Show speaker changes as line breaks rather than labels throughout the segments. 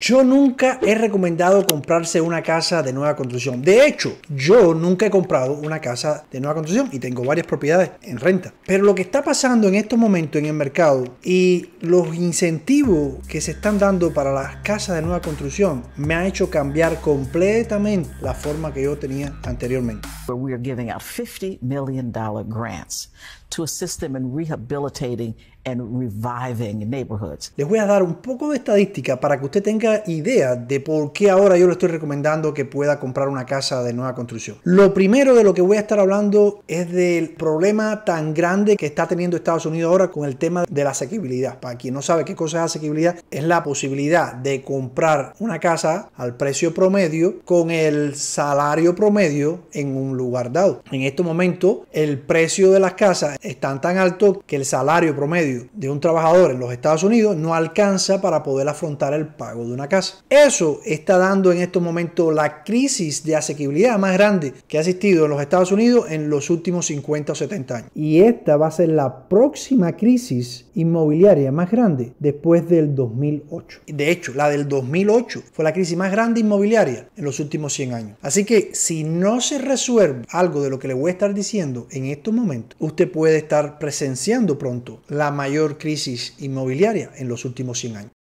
Yo nunca he recomendado comprarse una casa de nueva construcción. De hecho, yo nunca he comprado una casa de nueva construcción y tengo varias propiedades en renta. Pero lo que está pasando en estos momentos en el mercado y los incentivos que se están dando para las casas de nueva construcción me ha hecho cambiar completamente la forma que yo tenía anteriormente.
We are giving out 50 million dollar grants to assist them in rehabilitating and reviving neighborhoods.
Les voy a dar un poco de estadística para que usted tenga idea de por qué ahora yo le estoy recomendando que pueda comprar una casa de nueva construcción. Lo primero de lo que voy a estar hablando es del problema tan grande que está teniendo Estados Unidos ahora con el tema de la asequibilidad. Para quien no sabe qué cosa es asequibilidad, es la posibilidad de comprar una casa al precio promedio con el salario promedio en un lugar dado. En este momento, el precio de las casas están tan alto que el salario promedio de un trabajador en los Estados Unidos no alcanza para poder afrontar el pago de una casa. Eso está dando en estos momentos la crisis de asequibilidad más grande que ha existido en los Estados Unidos en los últimos 50 o 70 años. Y esta va a ser la próxima crisis inmobiliaria más grande después del 2008. De hecho, la del 2008 fue la crisis más grande inmobiliaria en los últimos 100 años. Así que si no se resuelve algo de lo que le voy a estar diciendo en estos momentos, usted puede estar presenciando pronto la mayor crisis inmobiliaria en los últimos 100 años.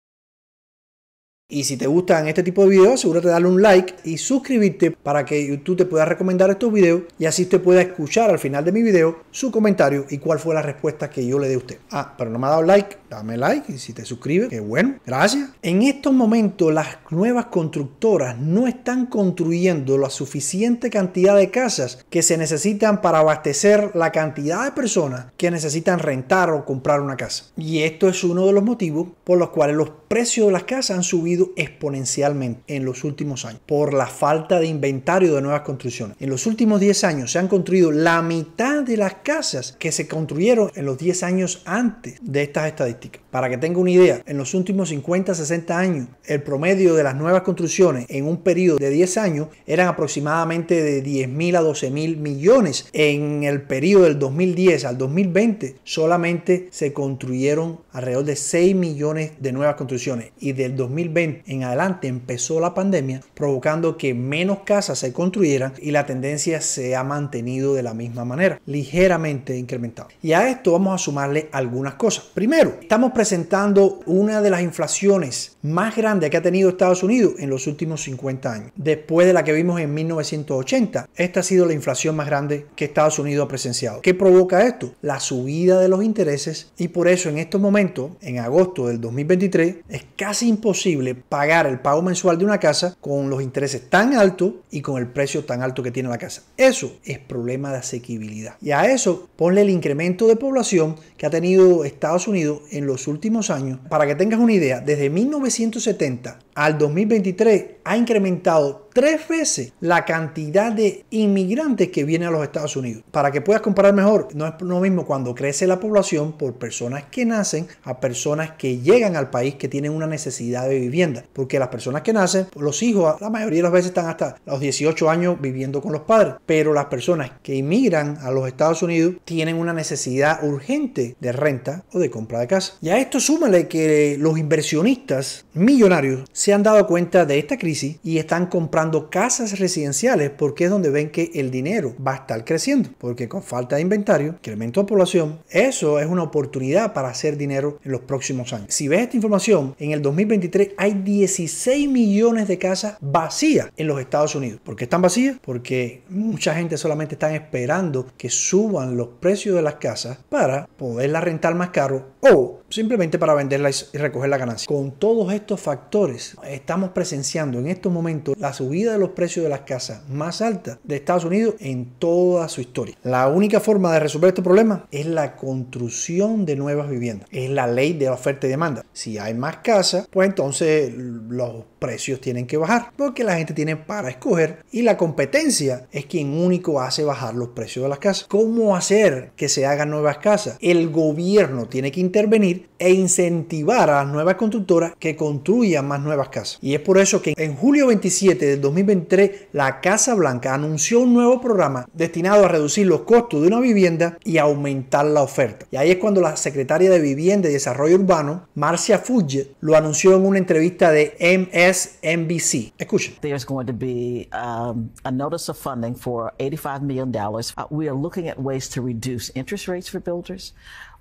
Y si te gustan este tipo de videos, asegúrate de darle un like y suscribirte para que YouTube te pueda recomendar estos videos y así usted pueda escuchar al final de mi video su comentario y cuál fue la respuesta que yo le dé a usted. Ah, pero no me ha dado like, dame like y si te suscribes, qué bueno, gracias. En estos momentos las nuevas constructoras no están construyendo la suficiente cantidad de casas que se necesitan para abastecer la cantidad de personas que necesitan rentar o comprar una casa. Y esto es uno de los motivos por los cuales los precios de las casas han subido exponencialmente en los últimos años por la falta de inventario de nuevas construcciones. En los últimos 10 años se han construido la mitad de las casas que se construyeron en los 10 años antes de estas estadísticas. Para que tenga una idea, en los últimos 50, 60 años, el promedio de las nuevas construcciones en un periodo de 10 años eran aproximadamente de 10 mil a 12 mil millones. En el periodo del 2010 al 2020 solamente se construyeron alrededor de 6 millones de nuevas construcciones y del 2020 en adelante empezó la pandemia, provocando que menos casas se construyeran y la tendencia se ha mantenido de la misma manera, ligeramente incrementado. Y a esto vamos a sumarle algunas cosas. Primero, estamos presentando una de las inflaciones más grandes que ha tenido Estados Unidos en los últimos 50 años. Después de la que vimos en 1980, esta ha sido la inflación más grande que Estados Unidos ha presenciado. ¿Qué provoca esto? La subida de los intereses y por eso en estos momentos, en agosto del 2023, es casi imposible pagar el pago mensual de una casa con los intereses tan altos y con el precio tan alto que tiene la casa. Eso es problema de asequibilidad. Y a eso ponle el incremento de población que ha tenido Estados Unidos en los últimos años. Para que tengas una idea, desde 1970 al 2023 ha incrementado tres veces la cantidad de inmigrantes que vienen a los Estados Unidos. Para que puedas comparar mejor, no es lo mismo cuando crece la población por personas que nacen a personas que llegan al país que tienen una necesidad de vivienda. Porque las personas que nacen, los hijos, la mayoría de las veces están hasta los 18 años viviendo con los padres. Pero las personas que inmigran a los Estados Unidos tienen una necesidad urgente de renta o de compra de casa. Y a esto súmale que los inversionistas millonarios se han dado cuenta de esta crisis y están comprando casas residenciales porque es donde ven que el dinero va a estar creciendo. Porque con falta de inventario, incremento de población, eso es una oportunidad para hacer dinero en los próximos años. Si ves esta información, en el 2023 hay 16 millones de casas vacías en los Estados Unidos. ¿Por qué están vacías? Porque mucha gente solamente está esperando que suban los precios de las casas para poderla rentar más caro o simplemente para venderla y recoger la ganancia. Con todos estos factores, estamos presenciando en estos momentos la subida de los precios de las casas más alta de Estados Unidos en toda su historia. La única forma de resolver este problema es la construcción de nuevas viviendas. Es la ley de oferta y demanda. Si hay más casas, pues entonces los precios tienen que bajar porque la gente tiene para escoger y la competencia es quien único hace bajar los precios de las casas. ¿Cómo hacer que se hagan nuevas casas? El gobierno tiene que intervenir e incentivar a las nuevas constructoras que construyan más nuevas casas. Y es por eso que en en julio 27 del 2023, la Casa Blanca anunció un nuevo programa destinado a reducir los costos de una vivienda y aumentar la oferta. Y ahí es cuando la secretaria de Vivienda y Desarrollo Urbano, Marcia Fudge, lo anunció en una entrevista de MSNBC. Escuchen.
There's going to be um, a notice of funding for $85 million. Uh, we are looking at ways to reduce interest rates for builders.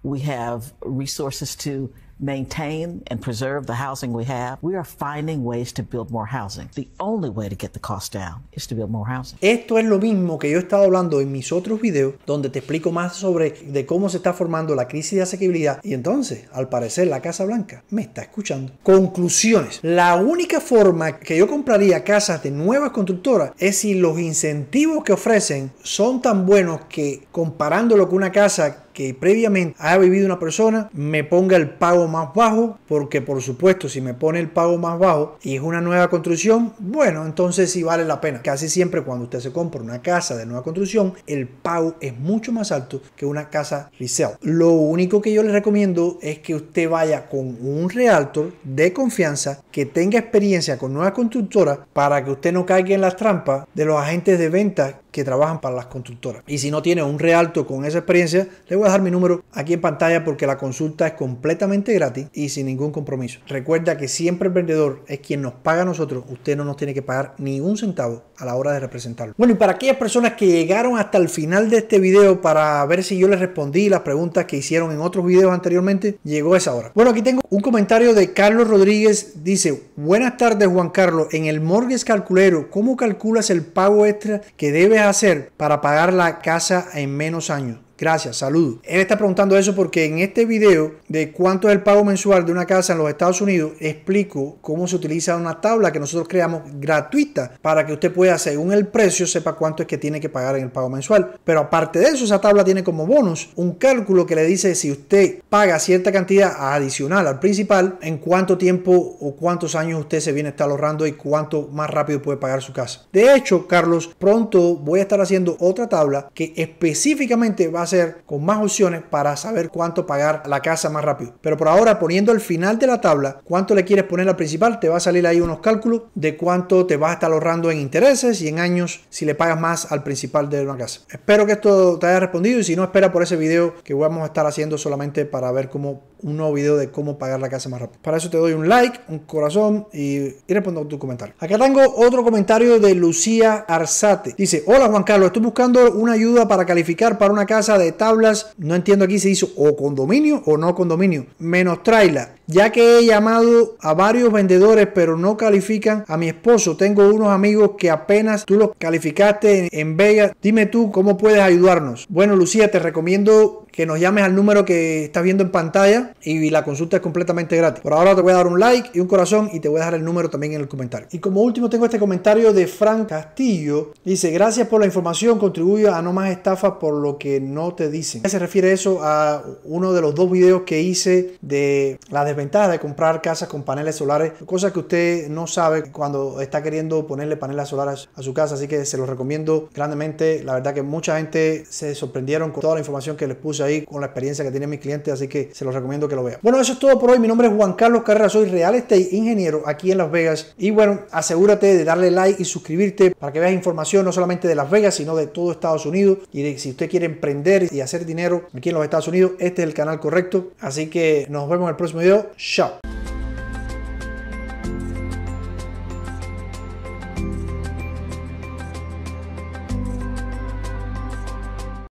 We have resources to maintain and preserve the housing we have, we are finding ways to build more housing. The only way to get the cost down is to build more housing.
Esto es lo mismo que yo he estado hablando en mis otros videos donde te explico más sobre de cómo se está formando la crisis de asequibilidad y entonces, al parecer, la Casa Blanca me está escuchando. Conclusiones. La única forma que yo compraría casas de nuevas constructoras es si los incentivos que ofrecen son tan buenos que comparándolo con una casa que previamente haya vivido una persona me ponga el pago más bajo, porque por supuesto si me pone el pago más bajo y es una nueva construcción, bueno, entonces sí vale la pena. Casi siempre cuando usted se compra una casa de nueva construcción, el pago es mucho más alto que una casa resale. Lo único que yo le recomiendo es que usted vaya con un realtor de confianza que tenga experiencia con nuevas constructoras para que usted no caiga en las trampas de los agentes de venta que trabajan para las constructoras. Y si no tiene un realto con esa experiencia, le voy a dejar mi número aquí en pantalla porque la consulta es completamente gratis y sin ningún compromiso. Recuerda que siempre el vendedor es quien nos paga a nosotros. Usted no nos tiene que pagar ni un centavo a la hora de representarlo. Bueno, y para aquellas personas que llegaron hasta el final de este video para ver si yo les respondí las preguntas que hicieron en otros videos anteriormente, llegó esa hora. Bueno, aquí tengo un comentario de Carlos Rodríguez. Dice, buenas tardes Juan Carlos. En el Mortgage Calculero, ¿cómo calculas el pago extra que debes hacer para pagar la casa en menos años? Gracias, saludos. Él está preguntando eso porque en este video de cuánto es el pago mensual de una casa en los Estados Unidos, explico cómo se utiliza una tabla que nosotros creamos gratuita para que usted pueda, según el precio, sepa cuánto es que tiene que pagar en el pago mensual. Pero aparte de eso, esa tabla tiene como bonus un cálculo que le dice si usted paga cierta cantidad adicional al principal, en cuánto tiempo o cuántos años usted se viene a estar ahorrando y cuánto más rápido puede pagar su casa. De hecho, Carlos, pronto voy a estar haciendo otra tabla que específicamente va con más opciones para saber cuánto pagar la casa más rápido. Pero por ahora, poniendo al final de la tabla cuánto le quieres poner al principal, te va a salir ahí unos cálculos de cuánto te vas a estar ahorrando en intereses y en años si le pagas más al principal de una casa. Espero que esto te haya respondido y si no, espera por ese video que vamos a estar haciendo solamente para ver cómo un nuevo video de cómo pagar la casa más rápido. Para eso te doy un like, un corazón y, y respondo tu comentario. Acá tengo otro comentario de Lucía Arzate. Dice, hola Juan Carlos, estoy buscando una ayuda para calificar para una casa de tablas. No entiendo aquí si hizo o condominio o no condominio. Menos traila. Ya que he llamado a varios vendedores pero no califican a mi esposo. Tengo unos amigos que apenas tú los calificaste en Vegas. Dime tú cómo puedes ayudarnos. Bueno Lucía, te recomiendo que nos llames al número que estás viendo en pantalla y la consulta es completamente gratis. Por ahora te voy a dar un like y un corazón y te voy a dejar el número también en el comentario. Y como último tengo este comentario de Frank Castillo. Dice, gracias por la información, contribuye a no más estafas por lo que no te dicen. Se refiere eso a uno de los dos videos que hice de la desventaja de comprar casas con paneles solares, cosa que usted no sabe cuando está queriendo ponerle paneles solares a su casa, así que se los recomiendo grandemente. La verdad que mucha gente se sorprendieron con toda la información que les puse ahí con la experiencia que tienen mis clientes, así que se los recomiendo que lo vean. Bueno, eso es todo por hoy. Mi nombre es Juan Carlos Carrera, soy Real Estate Ingeniero aquí en Las Vegas. Y bueno, asegúrate de darle like y suscribirte para que veas información no solamente de Las Vegas, sino de todo Estados Unidos. Y de, si usted quiere emprender y hacer dinero aquí en los Estados Unidos, este es el canal correcto. Así que nos vemos en el próximo video. Valeu!